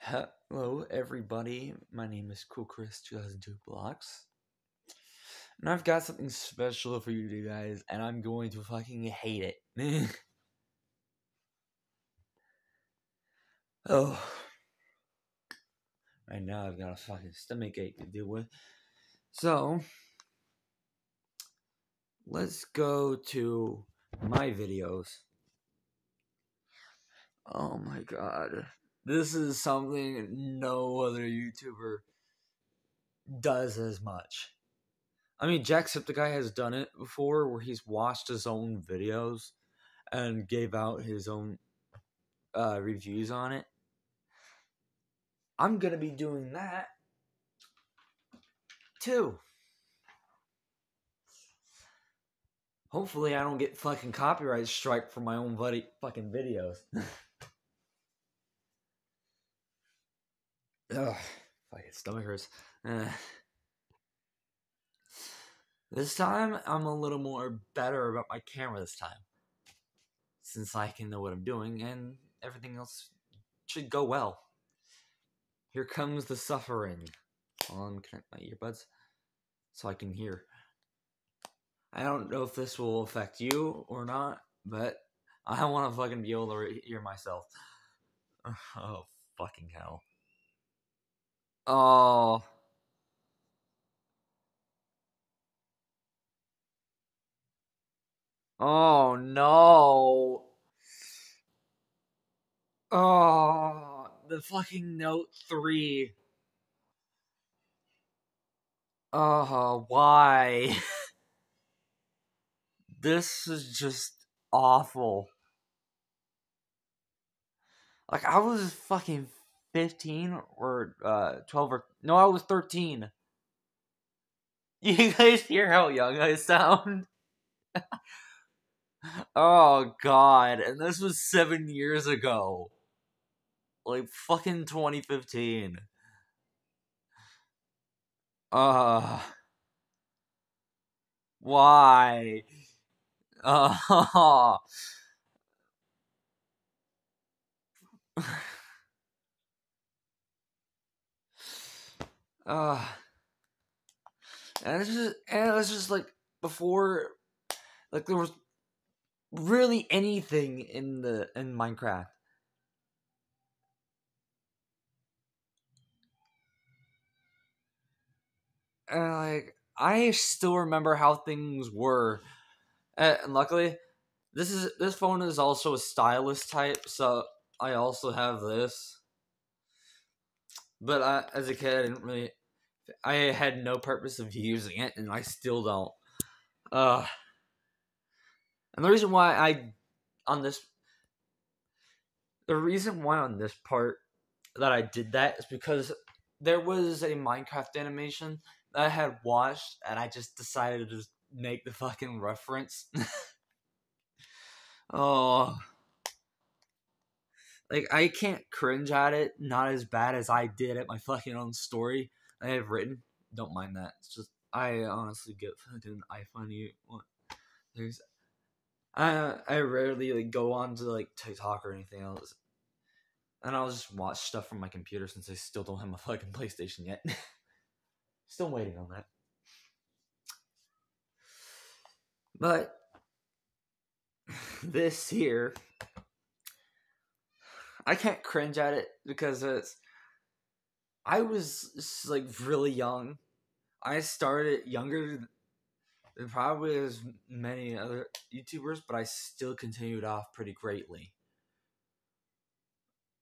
Hello, everybody. My name is Cool Chris 2002 Blocks. And I've got something special for you guys, and I'm going to fucking hate it. oh. Right now, I've got a fucking stomach ache to deal with. So, let's go to my videos. Oh my god. This is something no other YouTuber does as much. I mean, Jacksepticeye has done it before where he's watched his own videos and gave out his own uh, reviews on it. I'm going to be doing that too. Hopefully, I don't get fucking copyright strike for my own buddy fucking videos. Ugh, fucking stomach hurts. Uh, this time, I'm a little more better about my camera this time. Since I can know what I'm doing, and everything else should go well. Here comes the suffering. I'll connect my earbuds so I can hear. I don't know if this will affect you or not, but I want to fucking be able to hear myself. Oh, fucking hell. Oh. Oh no. Oh, the fucking Note 3. Oh, why? this is just awful. Like, I was fucking 15 or uh 12 or no, I was 13. You guys hear how young I sound? oh god, and this was 7 years ago. Like fucking 2015. Uh why? Uh Uh, and it's just and it's just like before, like there was really anything in the in Minecraft. And like I still remember how things were, and luckily, this is this phone is also a stylus type, so I also have this. But I, as a kid, I didn't really I had no purpose of using it, and I still don't. Uh, and the reason why I on this, the reason why on this part that I did that is because there was a Minecraft animation that I had watched, and I just decided to just make the fucking reference. oh. Like I can't cringe at it, not as bad as I did at my fucking own story I have written. Don't mind that. It's just I honestly get fucking I funny. There's I I rarely like go on to like TikTok or anything else, and I'll just watch stuff from my computer since I still don't have my fucking PlayStation yet. still waiting on that. But this here, I can't cringe at it because it's I was like really young. I started younger than probably as many other YouTubers, but I still continued off pretty greatly.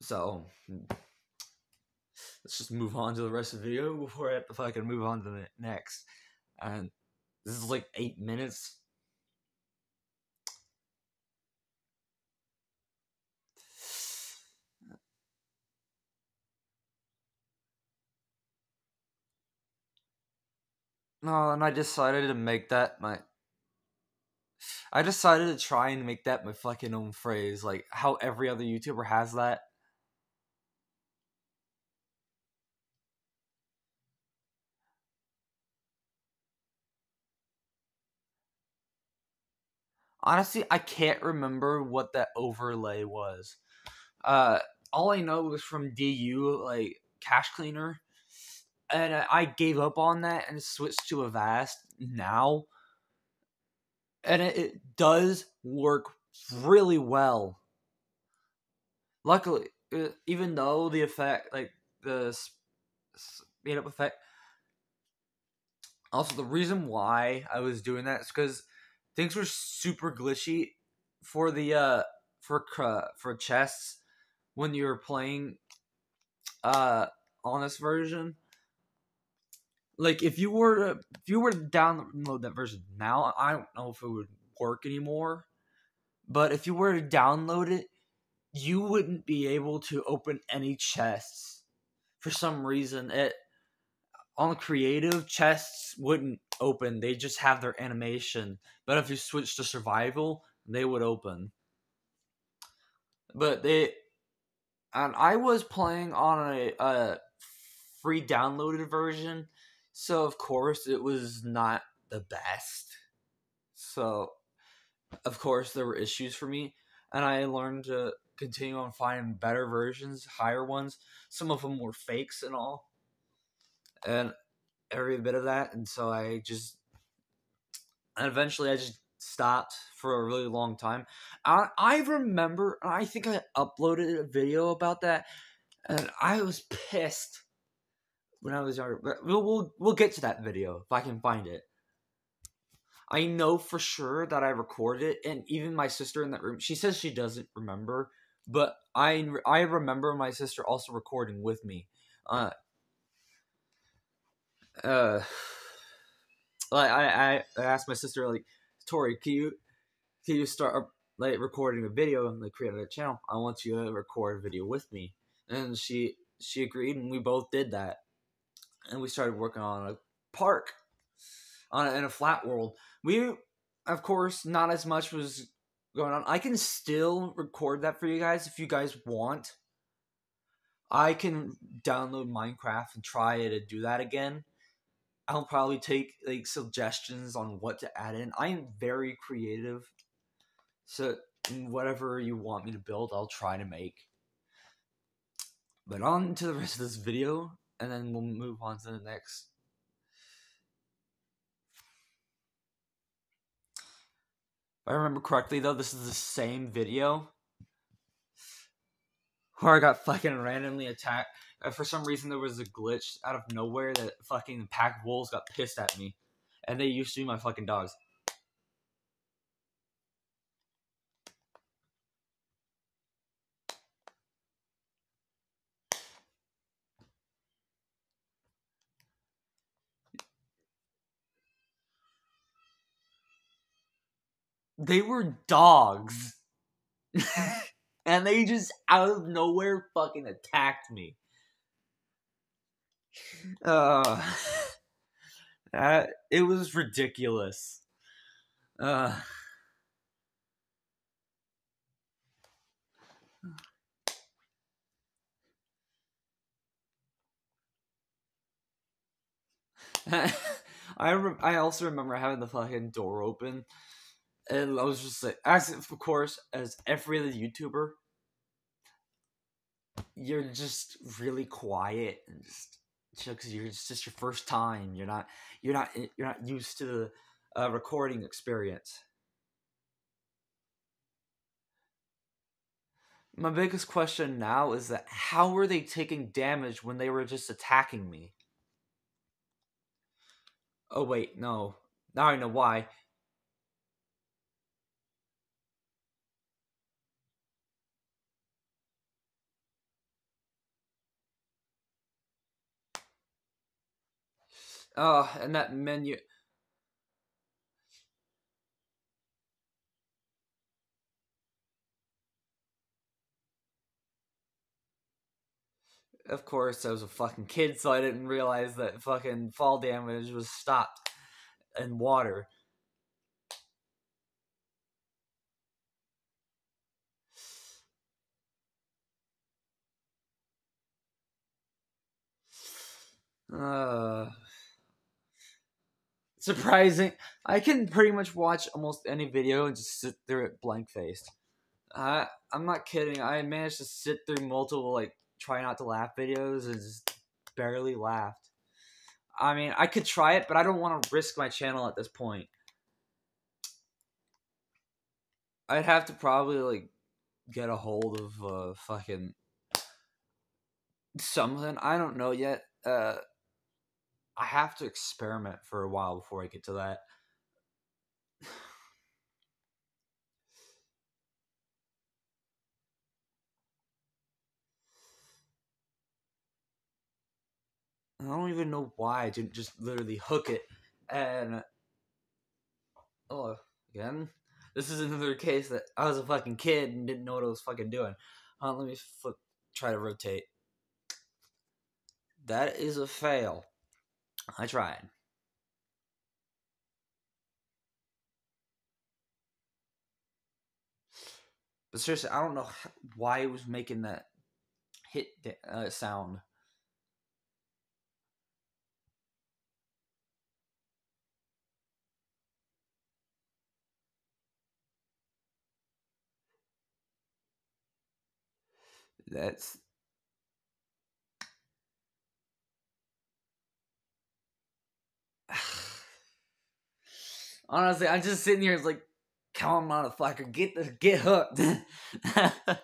So let's just move on to the rest of the video before I have to fucking move on to the next. And this is like eight minutes. No, and I decided to make that my. I decided to try and make that my fucking own phrase, like how every other YouTuber has that. Honestly, I can't remember what that overlay was. Uh, all I know was from DU like cache Cleaner, and I gave up on that and switched to Avast now, and it, it does work really well. Luckily, uh, even though the effect, like the speed up effect, also the reason why I was doing that is because things were super glitchy for the uh for for chests when you were playing uh on this version like if you were to if you were to download that version now i don't know if it would work anymore. But if you were to download it you wouldn't be able to open any chests for some reason. It on creative chests wouldn't open. They just have their animation. But if you switch to survival they would open. But they and I was playing on a, a free downloaded version, so of course it was not the best. So, of course, there were issues for me, and I learned to continue on finding better versions, higher ones. Some of them were fakes and all, and every bit of that. And so I just, and eventually I just stopped for a really long time. I, I remember, I think I uploaded a video about that, and I was pissed when I was younger. But we'll, we'll, we'll get to that video if I can find it. I know for sure that I recorded it, and even my sister in that room, she says she doesn't remember, but I I remember my sister also recording with me. Uh, uh, like I, I asked my sister like, Tori, can you can you start like recording a video and like create a channel? I want you to record a video with me. And she she agreed, and we both did that. And we started working on a park on a, in a flat world. We, of course, not as much was going on. I can still record that for you guys if you guys want. I can download Minecraft and try to do that again. I'll probably take like suggestions on what to add in. I am very creative, so whatever you want me to build, I'll try to make. But on to the rest of this video, and then we'll move on to the next. If I remember correctly, though, this is the same video where I got fucking randomly attacked uh, for some reason there was a glitch out of nowhere that fucking pack wolves got pissed at me, and they used to be my fucking dogs. They were dogs. and they just out of nowhere fucking attacked me. Uh, that it was ridiculous. Uh, I rem- I also remember having the fucking door open, and I was just like, as of course, as every other YouTuber, you're just really quiet and just because you're just your first time. You're not you're not eh, you're not used to the uh, recording experience. My biggest question now is that how were they taking damage when they were just attacking me? Oh wait, no. Now I know why. Oh, and that menu. Of course, I was a fucking kid, so I didn't realize that fucking fall damage was stopped in water. Uh surprising. I can pretty much watch almost any video and just sit through it blank faced. I I'm not kidding. I managed to sit through multiple like try not to laugh videos and just barely laughed. I mean, I could try it, but I don't want to risk my channel at this point. I'd have to probably like get a hold of uh fucking something. I don't know yet. Uh I have to experiment for a while before I get to that. I don't even know why I didn't just literally hook it and oh again this is another case that I was a fucking kid and didn't know what I was fucking doing. Uh, let me flip try to rotate. That is a fail. I tried. But seriously, I don't know why it was making that hit uh, sound. That's Honestly, I'm just sitting here. It's like, come on, motherfucker, get the get hooked.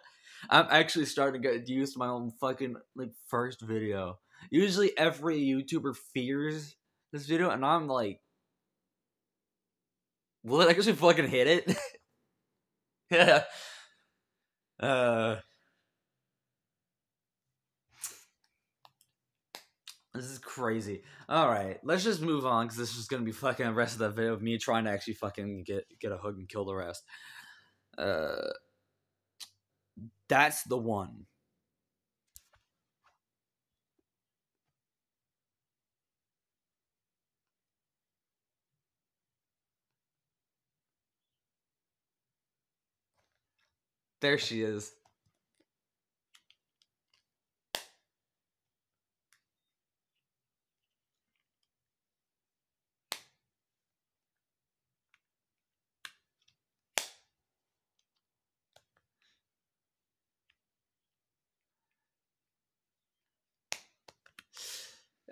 I'm actually starting to get used to my own fucking like first video. Usually, every YouTuber fears this video, and I'm like, will it actually fucking hit it? yeah. Uh. This is crazy. All right, let's just move on because this is gonna be fucking the rest of the video of me trying to actually fucking get get a hook and kill the rest. Uh, that's the one. There she is.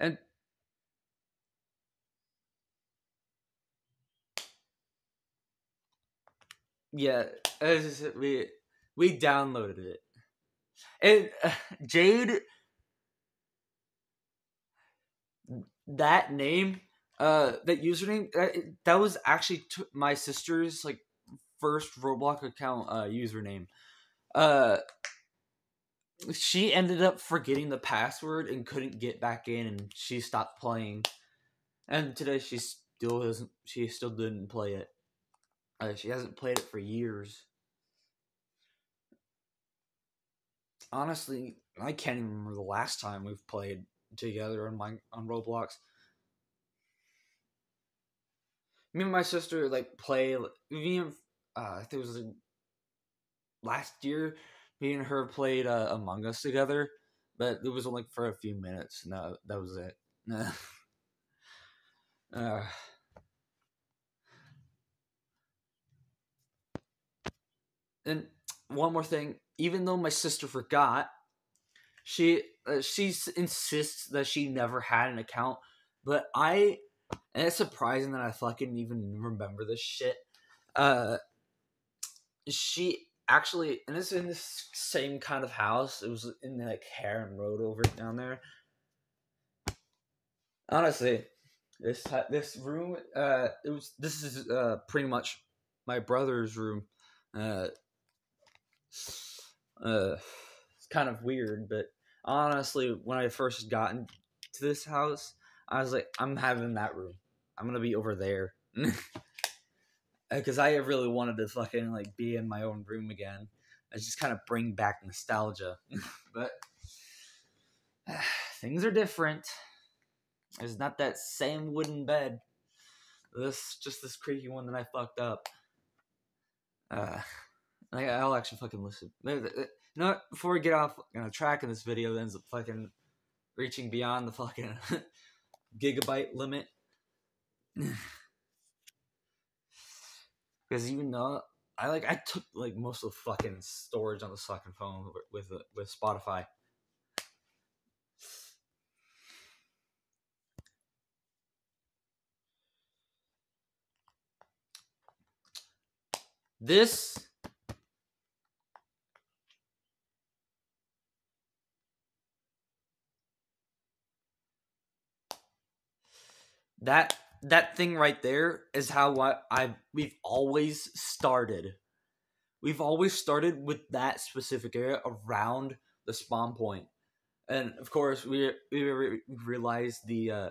And yeah, just, we we downloaded it. And uh, Jade that name uh that username that, uh, that was actually t- my sister's like first roblox account uh username. Uh she ended up forgetting the password and couldn't get back in and she stopped playing. And today she still doesn't she still didn't play it uh, she hasn't played it for years honestly i can't even remember the last time we've played together on my on roblox me and my sister like play me and uh i think it was like, last year me and her played uh, Among Us together, but it was only for a few minutes. No, that was it. uh, and one more thing, even though my sister forgot, she uh, she insists that she never had an account, but I and it's surprising that I fucking even remember this shit. Uh, she actually, and it's in this same kind of house. It was in the, like Heron Road over down there. Honestly, this this room, uh, it was this is uh pretty much my brother's room. Uh, uh, it's kind of weird, but honestly, when I first got into this house, I was like, I'm having that room. I'm gonna be over there. because I really wanted to fucking like be in my own room again. I just kind of bring back nostalgia, but uh, things are different. It's not that same wooden bed. This just this creaky one that I fucked up. Uh, I, I'll actually fucking listen. You know what? Before we get off on a track in this video that ends up fucking reaching beyond the fucking gigabyte limit. Because even though I like I took like most of the fucking storage on the fucking phone with with, with Spotify. This that that thing right there is how I, I we've always started. We've always started with that specific area around the spawn point, and of course we we re- realized the uh,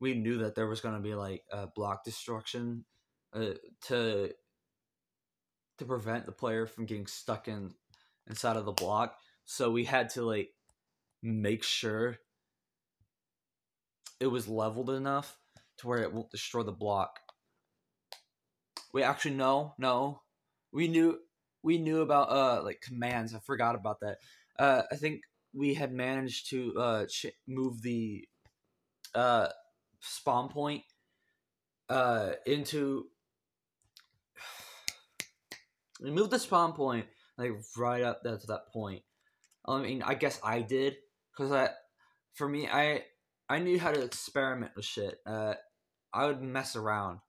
we knew that there was gonna be like a block destruction uh, to to prevent the player from getting stuck in inside of the block. So we had to like make sure it was leveled enough to where it won't destroy the block. We actually no, no. We knew we knew about uh like commands. I forgot about that. Uh I think we had managed to uh ch- move the uh spawn point uh into we moved the spawn point like right up there to that point. I mean, I guess I did because I, for me, I I knew how to experiment with shit. Uh, I would mess around.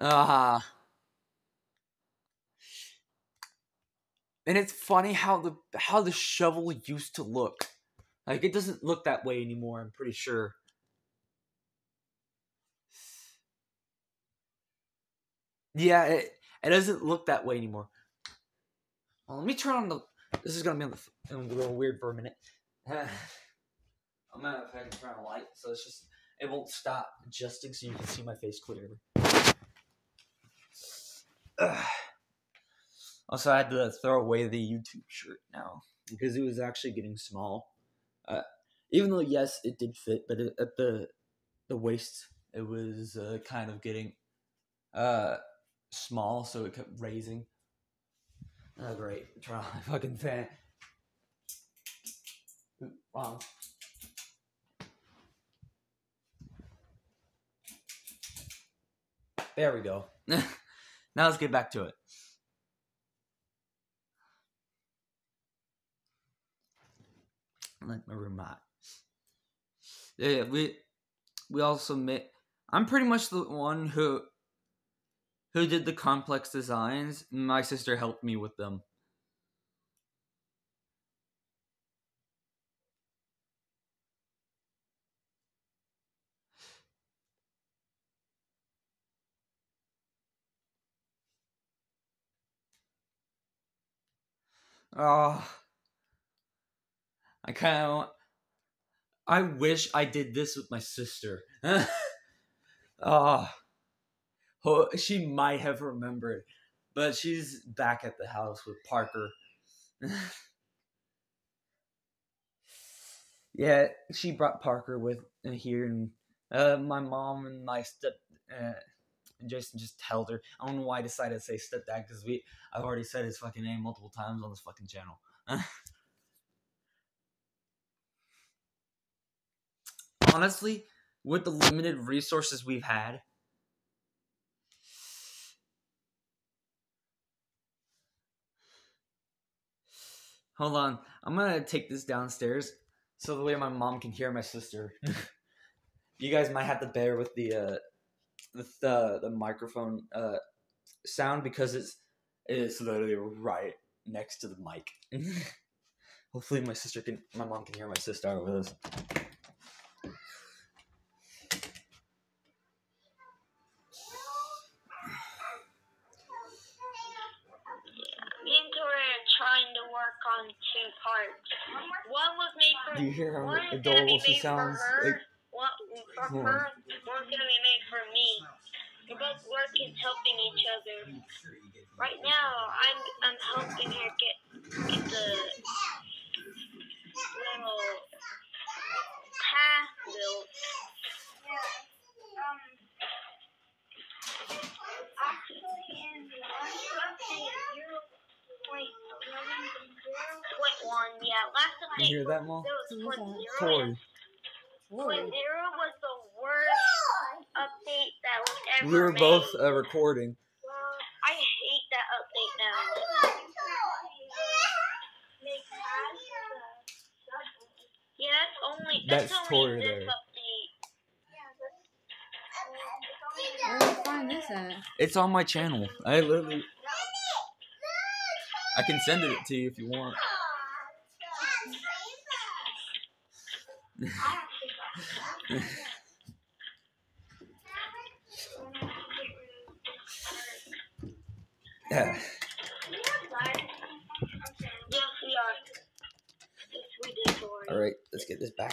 Ah. Uh, and it's funny how the how the shovel used to look. Like it doesn't look that way anymore. I'm pretty sure. Yeah, it, it doesn't look that way anymore. Well, let me turn on the. This is gonna be on the. a little weird for a minute. I'm gonna have to turn on the light, so it's just it won't stop adjusting, so you can see my face clearly. Also, I had to throw away the YouTube shirt now because it was actually getting small. Uh, even though yes, it did fit, but it, at the the waist, it was uh, kind of getting uh small, so it kept raising. Oh, great. Try my fucking fan. Wrong. There we go. now let's get back to it. Like my room out. Yeah, we we also made. I'm pretty much the one who who did the complex designs. My sister helped me with them. Oh, I kind of. I wish I did this with my sister. oh, she might have remembered, but she's back at the house with Parker. yeah, she brought Parker with uh, here, and uh, my mom and my step. Uh, Jason just held her. I don't know why I decided to say stepdad because we I've already said his fucking name multiple times on this fucking channel. Honestly, with the limited resources we've had, Hold on. I'm gonna take this downstairs so the way my mom can hear my sister. you guys might have to bear with the uh the the, the microphone uh sound because it's it's literally right next to the mic. Hopefully my sister can my mom can hear my sister over this. Do you hear how adorable she sounds? Like, one for her, one's gonna be made for me. We're is helping each other. Right now, I'm I'm helping her get get the little path built. Yeah. Um. Actually, in the point Point one, yeah. Last update. You hear that, Mom? There was point zero. Corey. Point zero was the worst update that we were made. both uh, recording. I hate that update now. Yeah, that's only that's, that's only there. Where did you find this at? It's on my channel. I literally. I can send it to you if you want.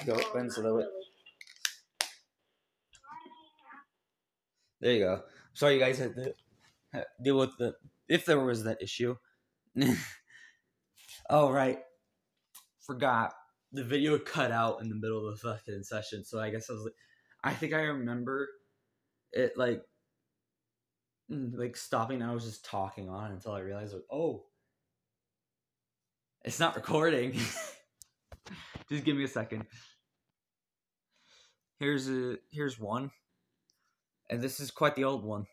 this back open so that there you go. Sorry, you guys had to deal with the if there was that issue. oh right, forgot the video cut out in the middle of the fucking session. So I guess I was like, I think I remember it like like stopping. I was just talking on until I realized like, oh, it's not recording. just give me a second. Here's a here's one. And this is quite the old one.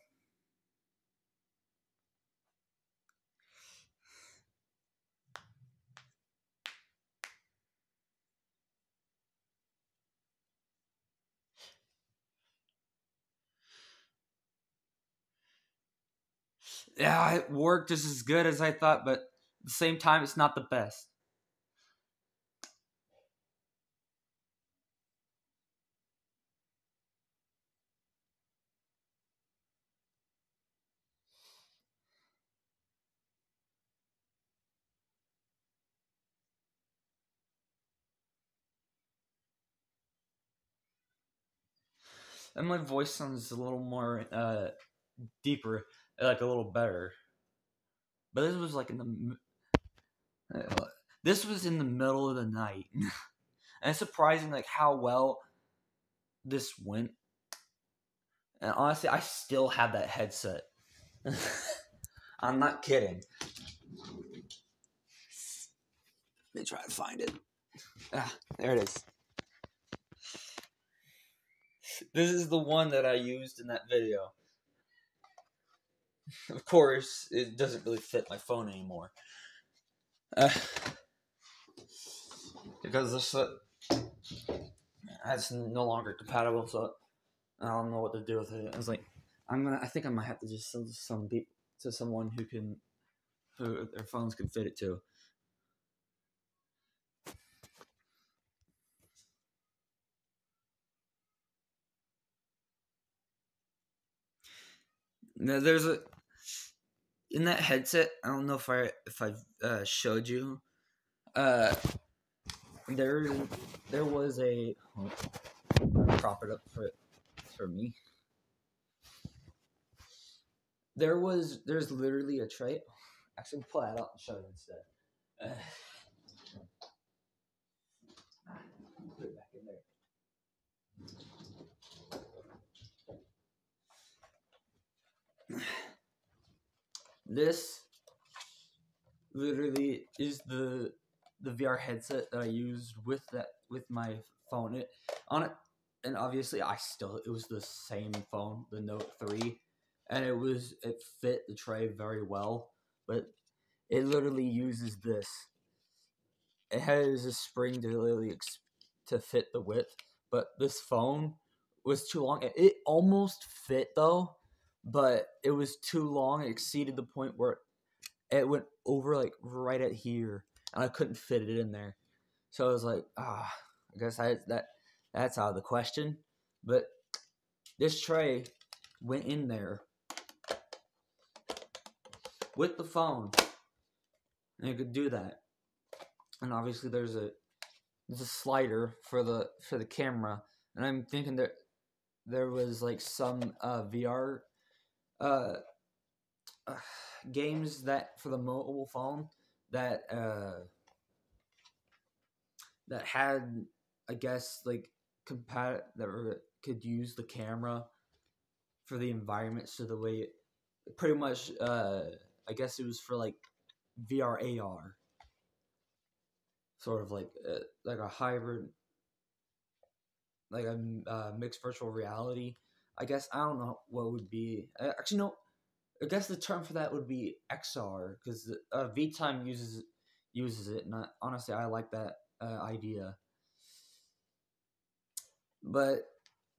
Yeah, it worked just as good as I thought, but at the same time, it's not the best. And my voice sounds a little more uh deeper like a little better. But this was like in the uh, this was in the middle of the night. And it's surprising like how well this went. And honestly i still have that headset. I'm not kidding. Let me try to find it. Ah, there it is this is the one that I used in that video. Of course, it doesn't really fit my phone anymore. Uh, because this uh, it's no longer compatible, so I don't know what to do with it. I was like, I'm gonna. I think I might have to just sell some pe- to someone who can, who their phones can fit it to. Now, there's a in that headset. I don't know if I if I uh, showed you. Uh, there there was a prop it up for for me. There was there's literally a tray. Actually, pull that out and show you instead. Uh, put it back in there. This literally is the the VR headset that I used with that with my phone. It on it and obviously I still it was the same phone the Note 3 and it was it fit the tray very well but it literally uses this. It has a spring to literally to fit the width but this phone was too long. It, it almost fit though but it was too long. It exceeded the point where it went over like right at here, and I couldn't fit it in there. So I was like, ah, I guess I, that that's out of the question. But this tray went in there with the phone, and it could do that. And obviously, there's a there's a slider for the for the camera, and I'm thinking that there was like some uh, VR uh, games that for the mobile phone that uh that had I guess like compat that were, could use the camera for the environment so the way it pretty much uh I guess it was for like VR AR sort of like uh, like a hybrid like a uh, mixed virtual reality I guess I don't know what would be. uh, Actually, no. I guess the term for that would be XR because uh, VTime uses uses it, and I, honestly, I like that uh, idea. but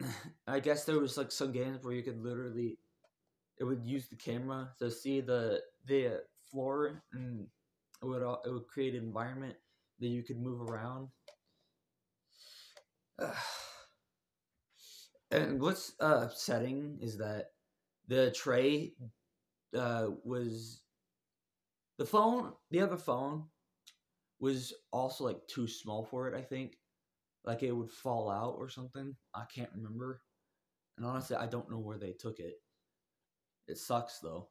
I guess there was like some games where you could literally it would use the camera to see the the floor and it would it would create an environment that you could move around. and what's uh, upsetting is that the tray uh, was the phone. The other phone was also like too small for it. I think like it would fall out or something. I can't remember. And honestly, I don't know where they took it. It sucks though.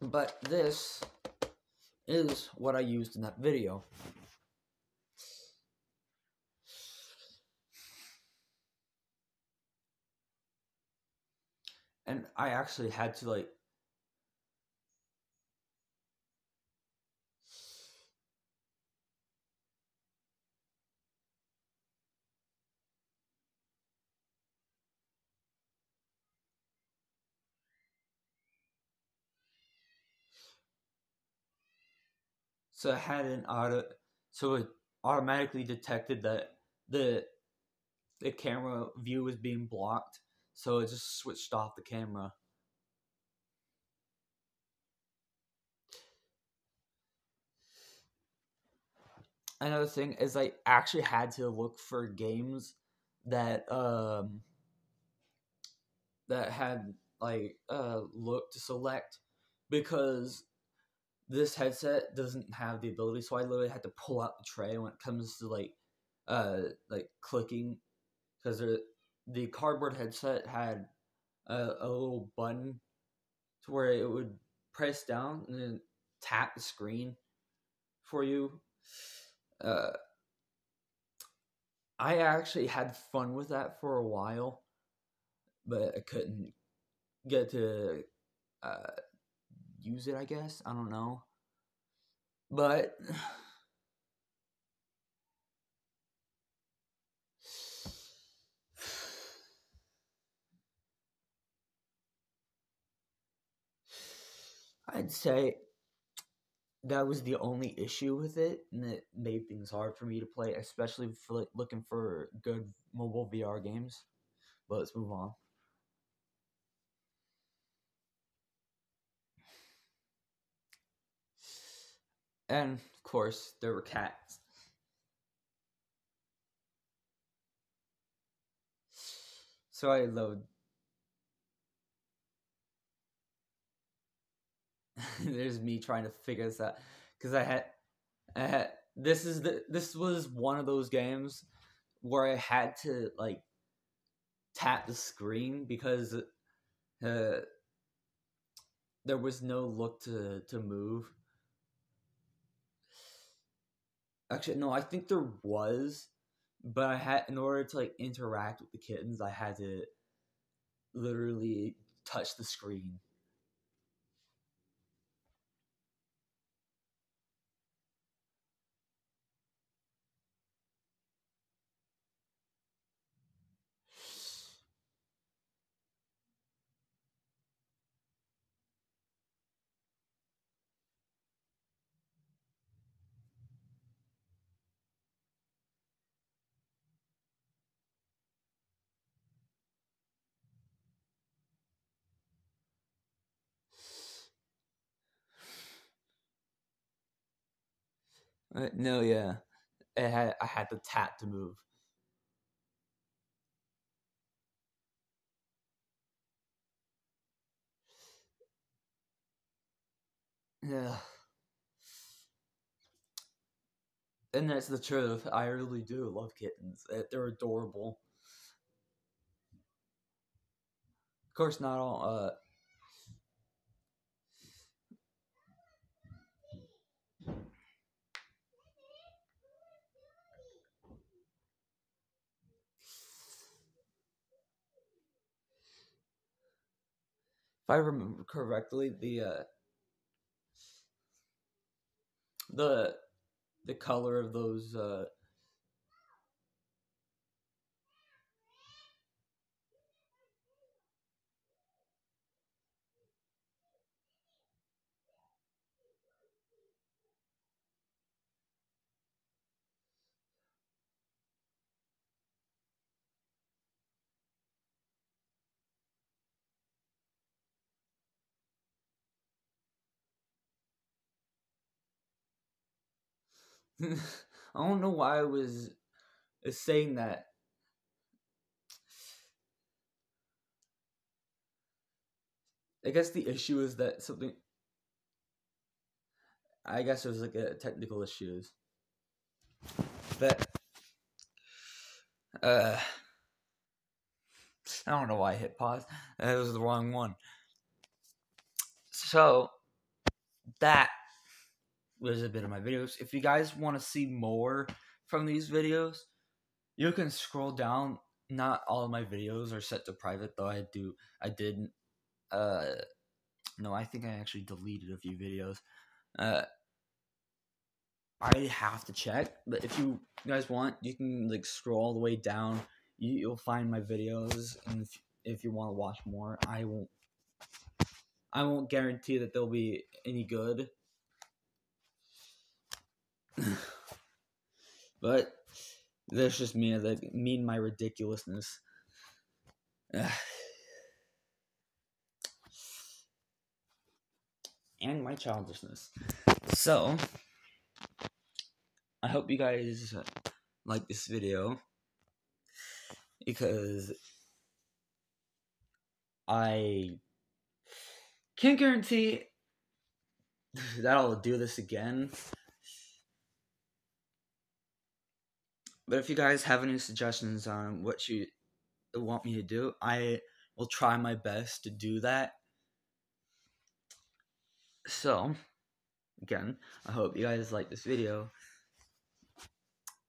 But this is what I used in that video. And I actually had to like so it had an auto so it automatically detected that the the camera view was being blocked so it just switched off the camera. Another thing is i actually had to look for games that um that had like uh look to select because this headset doesn't have the ability, so I literally had to pull out the tray when it comes to like uh like clicking because the cardboard headset had a, a little button to where it would press down and then tap the screen for you. Uh, I actually had fun with that for a while, but I couldn't get to uh, use it, I guess. I don't know. But I'd say that was the only issue with it, and it made things hard for me to play, especially for looking for good mobile VR games. But let's move on. And of course, there were cats. So I load. There's me trying to figure this out because I had, I had. This is the. This was one of those games where I had to like tap the screen because uh, there was no look to to move. Actually, no, I think there was, but I had in order to like interact with the kittens, I had to literally touch the screen. No, yeah, had I had the tap to move. Yeah. And that's the truth. I really do love kittens. They're adorable. Of course, not all. Uh, I remember correctly, the uh, the the color of those uh, I don't know why I was saying that. I guess the issue is that something. I guess there's like a technical issues. But uh I don't know why I hit pause. That was the wrong one. So that was a bit of my videos. If you guys want to see more from these videos, you can scroll down. Not all of my videos are set to private though. I do I did uh no, I think I actually deleted a few videos. Uh I have to check, but if you guys want, you can like scroll all the way down. You, you'll find my videos, and if, if you want to watch more, I won't. I won't guarantee that they'll be any good, but that's just me. That me and my ridiculousness. and my childishness. So, I hope you guys like this video because I can't guarantee that I'll do this again. But if you guys have any suggestions on what you want me to do, I will try my best to do that. So, again, I hope you guys like this video.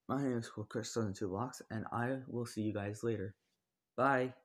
My name is Kris Two Blox, and I will see you guys later. Bye.